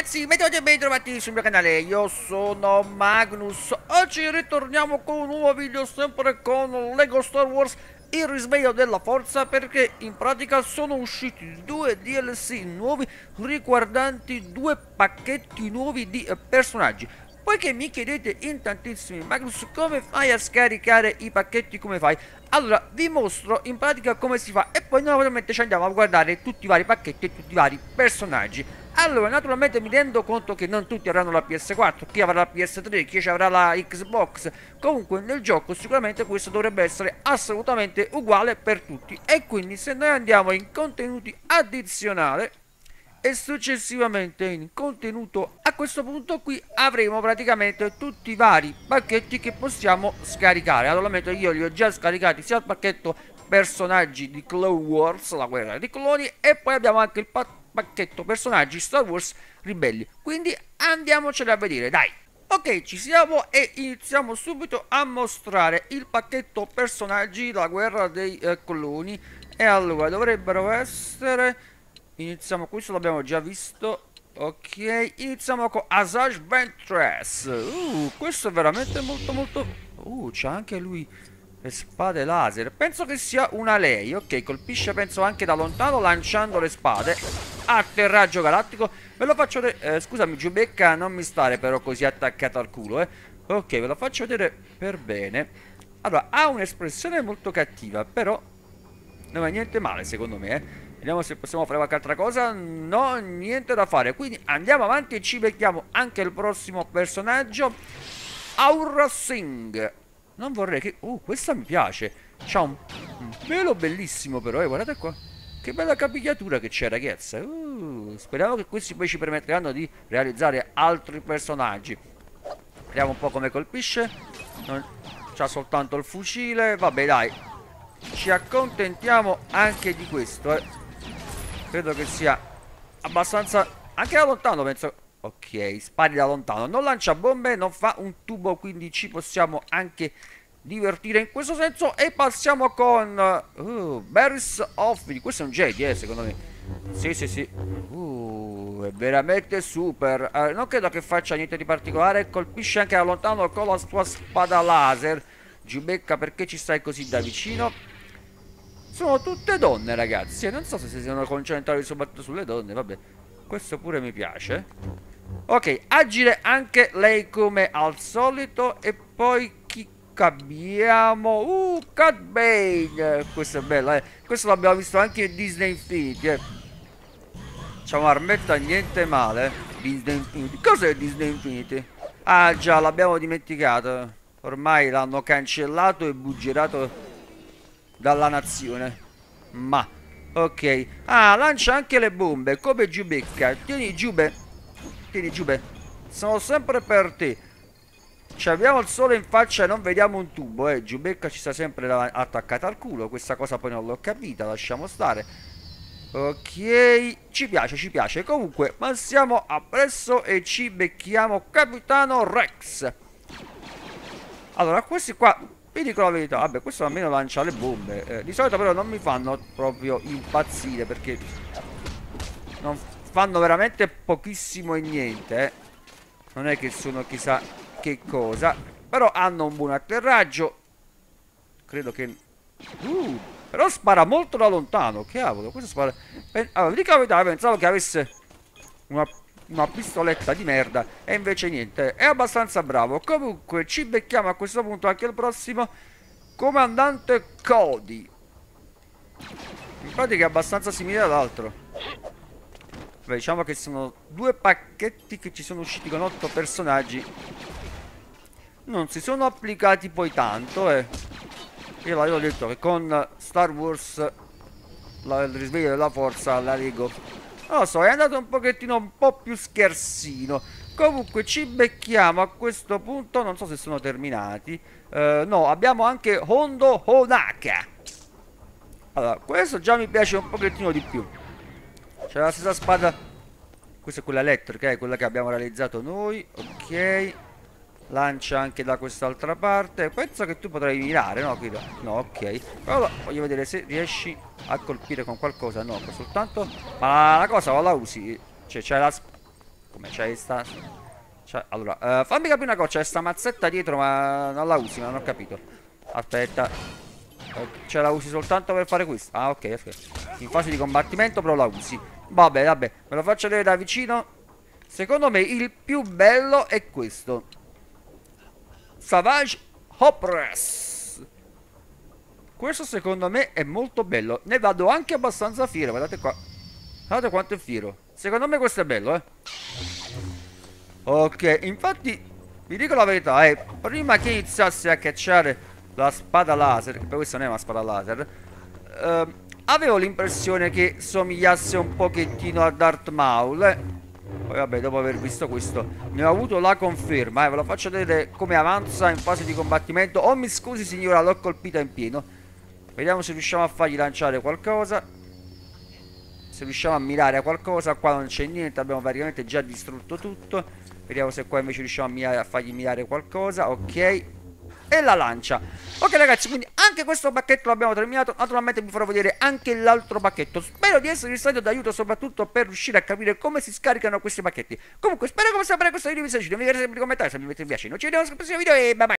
ragazzi, benvenuti e ben trovati sul mio canale, io sono Magnus. Oggi ritorniamo con un nuovo video sempre con Lego Star Wars Il risveglio della forza Perché in pratica sono usciti due DLC nuovi riguardanti due pacchetti nuovi di eh, personaggi. Poiché mi chiedete in tantissimi Magnus come fai a scaricare i pacchetti come fai? Allora vi mostro in pratica come si fa e poi naturalmente ci andiamo a guardare tutti i vari pacchetti e tutti i vari personaggi allora, naturalmente mi rendo conto che non tutti avranno la PS4, chi avrà la PS3, chi avrà la Xbox. Comunque nel gioco sicuramente questo dovrebbe essere assolutamente uguale per tutti. E quindi se noi andiamo in contenuti addizionale e successivamente in contenuto a questo punto qui avremo praticamente tutti i vari pacchetti che possiamo scaricare. Naturalmente io li ho già scaricati sia il pacchetto personaggi di Clone Wars, la guerra dei cloni, e poi abbiamo anche il pacchetto pacchetto personaggi Star Wars ribelli. Quindi andiamocene a vedere, dai! Ok, ci siamo e iniziamo subito a mostrare il pacchetto personaggi La guerra dei eh, cloni. E allora, dovrebbero essere... Iniziamo, questo l'abbiamo già visto. Ok, iniziamo con Asajj Ventress. Uh, questo è veramente molto molto... Uh, c'è anche lui le spade laser. Penso che sia una lei. Ok, colpisce penso anche da lontano lanciando le spade. Atterraggio galattico. Ve lo faccio vedere. Eh, scusami, Giubecca, non mi stare però così attaccato al culo, eh. Ok, ve lo faccio vedere per bene. Allora, ha un'espressione molto cattiva, però non è niente male secondo me, eh. Vediamo se possiamo fare qualche altra cosa. No, niente da fare. Quindi andiamo avanti e ci becchiamo anche il prossimo personaggio. Aura Singh. Non vorrei che... Uh, questa mi piace. C'ha un, un pelo bellissimo però, eh. Guardate qua. Che bella capigliatura che c'è, ragazza. Uh, speriamo che questi poi ci permetteranno di realizzare altri personaggi. Vediamo un po' come colpisce. Non... C'ha soltanto il fucile. Vabbè, dai. Ci accontentiamo anche di questo, eh. Credo che sia abbastanza... Anche da lontano, penso... Ok, spari da lontano. Non lancia bombe, non fa un tubo, quindi ci possiamo anche divertire in questo senso. E passiamo con... Uh, Barris Offy. Questo è un Jedi, eh, secondo me. Sì, sì, sì. Uh, è veramente super. Uh, non credo che faccia niente di particolare. Colpisce anche da lontano con la sua spada laser. Giubecca, perché ci stai così da vicino? Sono tutte donne, ragazzi. Non so se si siano concentrati soprattutto sulle donne, vabbè. Questo pure mi piace. Ok, agile anche lei come al solito E poi chi abbiamo? Uh, Cat Bane Questo è bello, eh. Questo l'abbiamo visto anche in Disney Infinity, eh. C'è un'armetta niente male Disney Infinity. Cos'è Disney Infinity? Ah già, l'abbiamo dimenticato. Ormai l'hanno cancellato e buggerato dalla nazione. Ma Ok. Ah, lancia anche le bombe Come Giubecca. Tieni Giube Tieni giù, beh. Sono sempre per te. Ci abbiamo il sole in faccia e non vediamo un tubo, eh. Giubecca ci sta sempre attaccata al culo. Questa cosa poi non l'ho capita, lasciamo stare. Ok, ci piace, ci piace. Comunque, passiamo appresso e ci becchiamo Capitano Rex. Allora, questi qua, vi dico la verità, vabbè, questo almeno lancia le bombe. Eh, di solito però non mi fanno proprio impazzire perché non fanno veramente pochissimo e niente eh. non è che sono chissà che cosa però hanno un buon atterraggio. Credo che uh, però spara molto da lontano cavolo questo spara. Allora di verità pensavo che avesse una, una pistoletta di merda e invece niente è abbastanza bravo. Comunque ci becchiamo a questo punto anche il prossimo comandante Cody. In pratica è abbastanza simile all'altro Beh, diciamo che sono due pacchetti che ci sono usciti con otto personaggi. Non si sono applicati poi tanto, eh. Io l'avevo detto che con Star Wars la, il risveglio della forza la Lego non lo so, è andato un pochettino un po' più scherzino. Comunque ci becchiamo a questo punto, non so se sono terminati. Uh, no, abbiamo anche Hondo Honaka. Allora, questo già mi piace un pochettino di più. C'è la stessa spada Questa è quella elettrica, è quella che abbiamo realizzato noi Ok Lancia anche da quest'altra parte Penso che tu potrai mirare, no? No, ok Allora, voglio vedere se riesci a colpire con qualcosa No, soltanto Ma la cosa la usi Cioè, c'è la Come c'è sta... Allora, uh, fammi capire una cosa, c'è sta mazzetta dietro ma non la usi, ma non ho capito. Aspetta. Ce la usi soltanto per fare questo? Ah, ok, ok. In fase di combattimento però la usi. Vabbè, vabbè, me lo faccio vedere da vicino. Secondo me il più bello è questo. Savage Hopress. Questo secondo me è molto bello. Ne vado anche abbastanza fiero, guardate qua. Guardate quanto è fiero. Secondo me questo è bello, eh. Ok, infatti, vi dico la verità, eh, prima che iniziassi a cacciare la spada laser, che poi questa non è una spada laser, eh, avevo l'impressione che somigliasse un pochettino a Darth Maul. Poi vabbè, dopo aver visto questo, ne ho avuto la conferma, eh, ve lo faccio vedere come avanza in fase di combattimento. Oh, mi scusi signora, l'ho colpita in pieno. Vediamo se riusciamo a fargli lanciare qualcosa. Se riusciamo a mirare a qualcosa, qua non c'è niente, abbiamo praticamente già distrutto tutto. Vediamo se qua invece riusciamo a, mirare, a fargli mirare qualcosa, ok e la lancia Ok ragazzi quindi anche questo pacchetto l'abbiamo terminato Naturalmente vi farò vedere anche l'altro pacchetto Spero di esservi stato d'aiuto soprattutto per riuscire a capire come si scaricano questi pacchetti Comunque spero come sempre questo video vi sia piaciuto vi piace sempre commentare se vi mette mi piace Noi ci vediamo nel prossimo video e bye bye